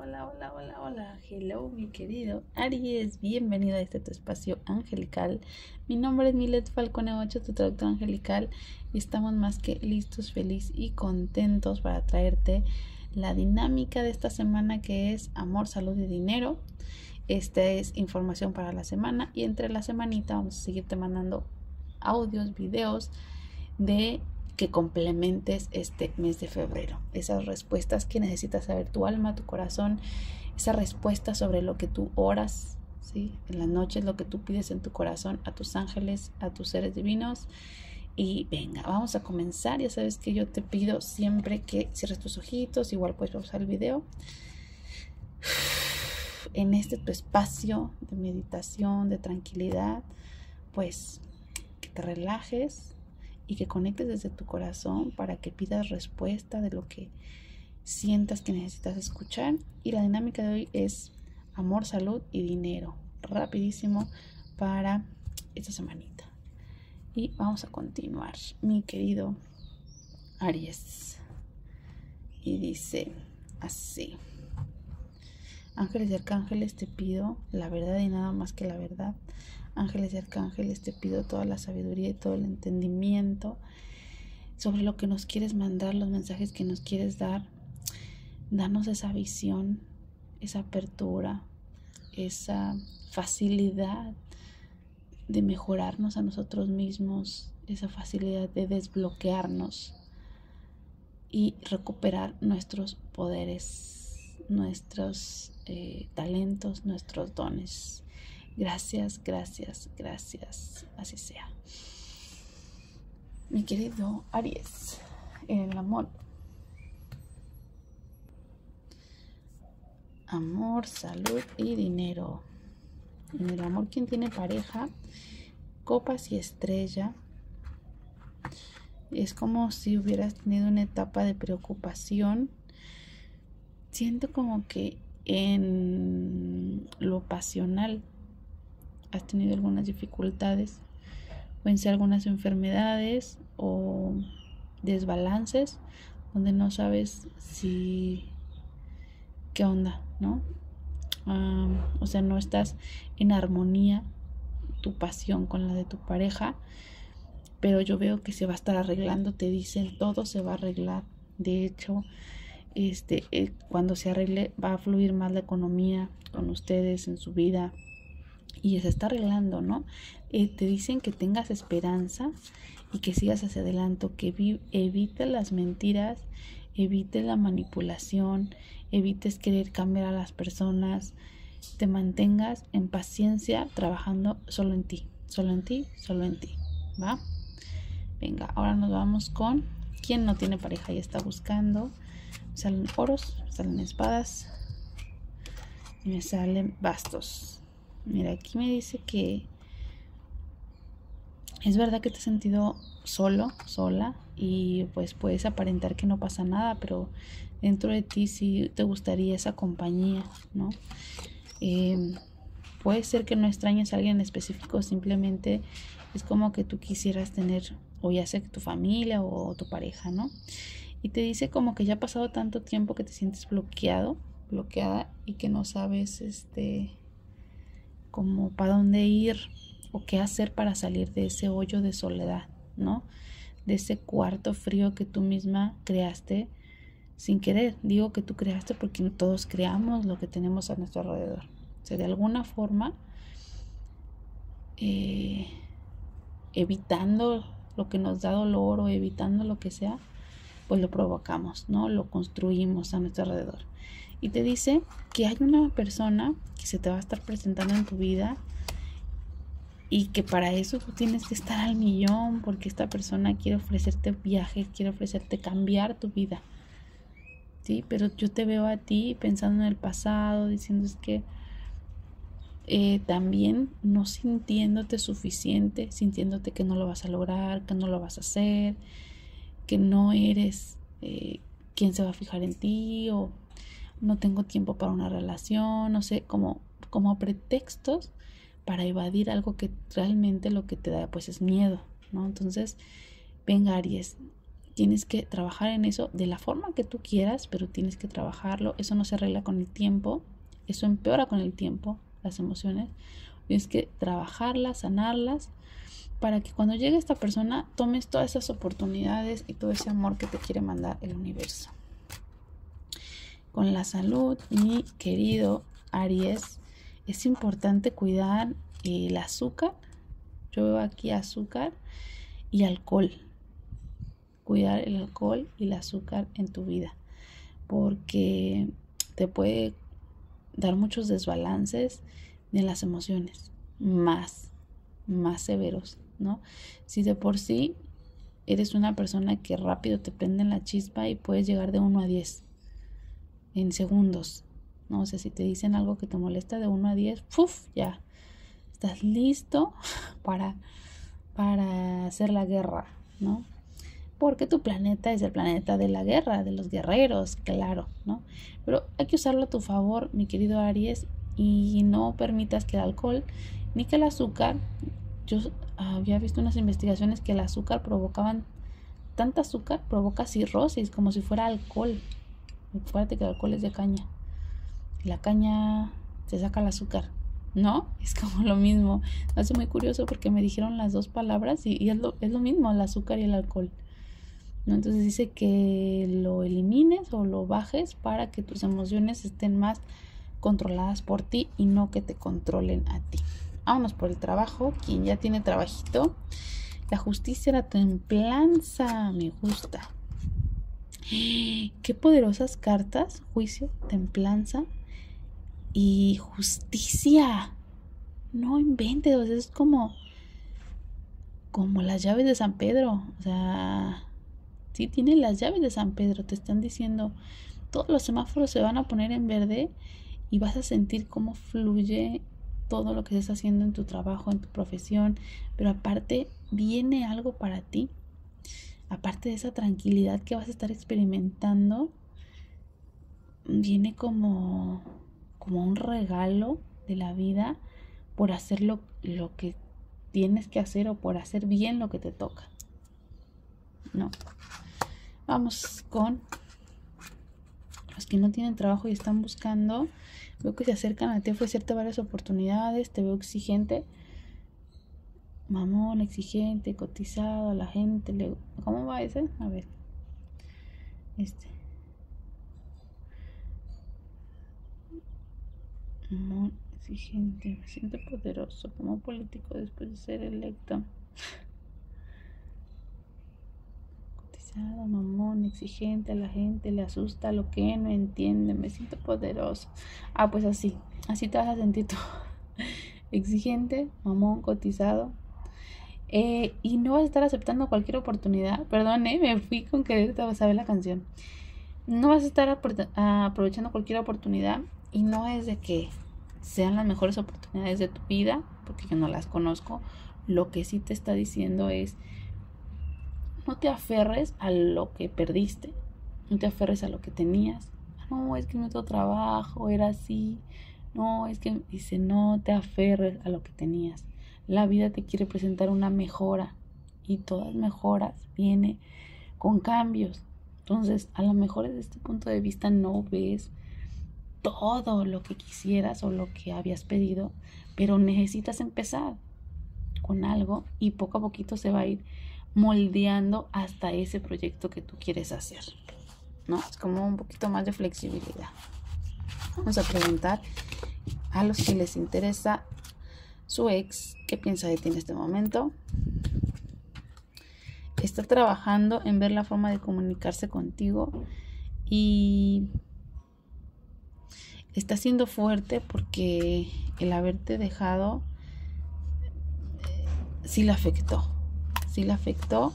Hola, hola, hola, hola. Hello, mi querido Aries. Bienvenido a este tu espacio angelical. Mi nombre es Milet Falcone 8, tu traductor angelical. Y estamos más que listos, felices y contentos para traerte la dinámica de esta semana que es amor, salud y dinero. Esta es información para la semana y entre la semanita vamos a seguirte mandando audios, videos de que complementes este mes de febrero. Esas respuestas que necesitas saber tu alma, tu corazón, esa respuesta sobre lo que tú oras, ¿sí? En las noches lo que tú pides en tu corazón a tus ángeles, a tus seres divinos. Y venga, vamos a comenzar. Ya sabes que yo te pido siempre que cierres tus ojitos, igual puedes pausar el video. En este tu espacio de meditación, de tranquilidad, pues que te relajes, y que conectes desde tu corazón para que pidas respuesta de lo que sientas que necesitas escuchar. Y la dinámica de hoy es amor, salud y dinero. Rapidísimo para esta semanita. Y vamos a continuar, mi querido Aries. Y dice así. Ángeles y arcángeles, te pido la verdad y nada más que la verdad ángeles y arcángeles, te pido toda la sabiduría y todo el entendimiento sobre lo que nos quieres mandar, los mensajes que nos quieres dar. Danos esa visión, esa apertura, esa facilidad de mejorarnos a nosotros mismos, esa facilidad de desbloquearnos y recuperar nuestros poderes, nuestros eh, talentos, nuestros dones. Gracias, gracias, gracias. Así sea. Mi querido Aries, el amor. Amor, salud y dinero. En el amor, quien tiene pareja, copas y estrella. Es como si hubieras tenido una etapa de preocupación. Siento como que en lo pasional has tenido algunas dificultades, pueden ser algunas enfermedades o desbalances donde no sabes si qué onda, ¿no? o sea, no estás en armonía tu pasión con la de tu pareja, pero yo veo que se va a estar arreglando, te dicen, todo se va a arreglar. De hecho, este, eh, cuando se arregle va a fluir más la economía con ustedes en su vida, y se está arreglando, ¿no? Eh, te dicen que tengas esperanza y que sigas hacia adelante, que evite las mentiras, evite la manipulación, evites querer cambiar a las personas, te mantengas en paciencia trabajando solo en ti, solo en ti, solo en ti, ¿va? Venga, ahora nos vamos con quien no tiene pareja y está buscando. Salen oros, salen espadas y me salen bastos. Mira, aquí me dice que es verdad que te has sentido solo, sola, y pues puedes aparentar que no pasa nada, pero dentro de ti sí te gustaría esa compañía, ¿no? Em, puede ser que no extrañes a alguien específico, simplemente es como que tú quisieras tener, o ya sea tu familia o tu pareja, ¿no? Y te dice como que ya ha pasado tanto tiempo que te sientes bloqueado, bloqueada y que no sabes, este, como para dónde ir o qué hacer para salir de ese hoyo de soledad, ¿no? De ese cuarto frío que tú misma creaste sin querer. Digo que tú creaste porque todos creamos lo que tenemos a nuestro alrededor. O sea, de alguna forma, eh, evitando lo que nos da dolor o evitando lo que sea, pues lo provocamos, ¿no? Lo construimos a nuestro alrededor y te dice que hay una persona que se te va a estar presentando en tu vida y que para eso tú tienes que estar al millón porque esta persona quiere ofrecerte viajes, quiere ofrecerte cambiar tu vida. ¿Sí? Pero yo te veo a ti pensando en el pasado, diciendo es que eh, también no sintiéndote suficiente, sintiéndote que no lo vas a lograr, que no lo vas a hacer, que no eres eh, quien se va a fijar en ti o no tengo tiempo para una relación, no sé, como, como pretextos para evadir algo que realmente lo que te da pues es miedo, ¿no? Entonces, venga Aries, tienes que trabajar en eso de la forma que tú quieras, pero tienes que trabajarlo. Eso no se arregla con el tiempo, eso empeora con el tiempo, las emociones. Tienes que trabajarlas, sanarlas, para que cuando llegue esta persona tomes todas esas oportunidades y todo ese amor que te quiere mandar el universo. Con la salud, mi querido Aries, es importante cuidar el azúcar. Yo veo aquí azúcar y alcohol cuidar el alcohol y el azúcar en tu vida, porque te puede dar muchos desbalances en las emociones, más, más severos, ¿no? Si de por sí eres una persona que rápido te prende la chispa y puedes llegar de 1 a 10 en segundos, ¿no? O sea, si te dicen algo que te molesta de 1 a 10, ¡puf! Ya, estás listo para, para hacer la guerra, ¿no? porque tu planeta es el planeta de la guerra, de los guerreros, claro, ¿no? Pero hay que usarlo a tu favor, mi querido Aries, y no permitas que el alcohol ni que el azúcar, yo había visto unas investigaciones que el azúcar provocaban, tanta azúcar provoca cirrosis, como si fuera alcohol. Acuérdate que el alcohol es de caña. La caña se saca el azúcar, ¿no? Es como lo mismo. Hace muy curioso porque me dijeron las dos palabras y, es, lo, es lo mismo, el azúcar y el alcohol. Entonces dice que lo elimines o lo bajes para que tus emociones estén más controladas por ti y no que te controlen a ti. Vámonos por el trabajo, quien ya tiene trabajito. La justicia, la templanza, me gusta. Qué poderosas cartas, juicio, templanza y justicia. No inventes, es como como las llaves de San Pedro, o sea, ¿sí? Tiene las llaves de San Pedro, te están diciendo, todos los semáforos se van a poner en verde y vas a sentir cómo fluye todo lo que estás haciendo en tu trabajo, en tu profesión, pero aparte viene algo para ti. Aparte de esa tranquilidad que vas a estar experimentando, viene como, como un regalo de la vida por hacer lo, lo que tienes que hacer o por hacer bien lo que te toca. No. Vamos con los que no tienen trabajo y están buscando. Veo que se acercan a ti a ofrecerte varias oportunidades. Te veo exigente. Mamón, exigente, cotizado, la gente. Le... ¿Cómo va ese? A ver. Este. Mamón, exigente. Me siento poderoso como político después de ser electo. Mamón, exigente, a la gente le asusta lo que no entiende, me siento poderoso. Ah, pues así, así te vas a sentir tú. exigente, mamón, cotizado. Eh, y no vas a estar aceptando cualquier oportunidad. Perdón, eh, me fui con querer saber la canción. No vas a estar aprovechando cualquier oportunidad y no es de que sean las mejores oportunidades de tu vida, porque yo no las conozco. Lo que sí te está diciendo es no te aferres a lo que perdiste, no te aferres a lo que tenías. No, es que nuestro trabajo era así. No, es que dice, no te aferres a lo que tenías. La vida te quiere presentar una mejora y todas mejoras viene con cambios. Entonces, a lo mejor desde este punto de vista no ves todo lo que quisieras o lo que habías pedido, pero necesitas empezar con algo y poco a poquito se va a ir moldeando hasta ese proyecto que tú quieres hacer. ¿No? Es como un poquito más de flexibilidad. Vamos a preguntar a los que les interesa su ex qué piensa de ti en este momento. Está trabajando en ver la forma de comunicarse contigo y está siendo fuerte porque el haberte dejado eh, sí le afectó sí le afectó,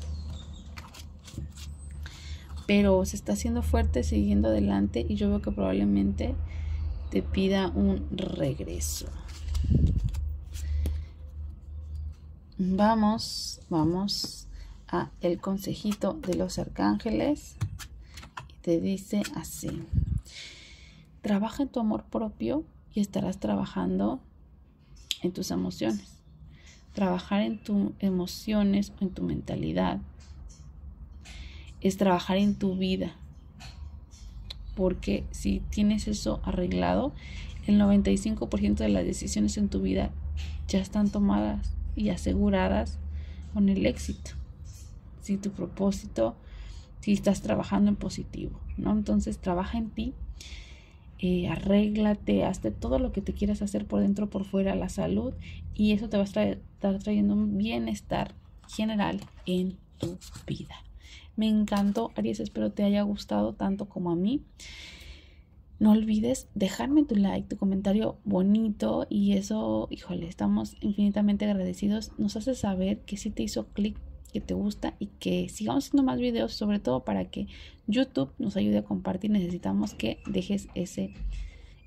pero se está haciendo fuerte, siguiendo adelante y yo veo que probablemente te pida un regreso. Vamos, vamos a el consejito de los arcángeles y te dice así. Trabaja en tu amor propio y estarás trabajando en tus emociones trabajar en tus emociones, en tu mentalidad, es trabajar en tu vida. Porque si tienes eso arreglado, el 95% de las decisiones en tu vida ya están tomadas y aseguradas con el éxito. Si tu propósito, si estás trabajando en positivo, ¿no? Entonces trabaja en ti, eh, arréglate, hazte todo lo que te quieras hacer por dentro, por fuera, la salud, y eso te va a estar trayendo un bienestar general en tu vida. Me encantó, Aries, espero te haya gustado tanto como a mí. No olvides dejarme tu like, tu comentario bonito y eso, híjole, estamos infinitamente agradecidos. Nos hace saber que sí te hizo clic, que te gusta y que sigamos haciendo más videos, sobre todo para que YouTube nos ayude a compartir. Necesitamos que dejes ese,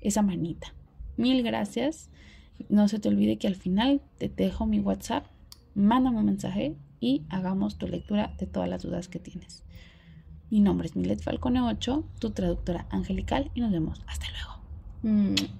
esa manita. Mil gracias. No se te olvide que al final te dejo mi WhatsApp. Mándame un mensaje y hagamos tu lectura de todas las dudas que tienes. Mi nombre es Milet Falcone 8, tu traductora angelical y nos vemos. Hasta luego.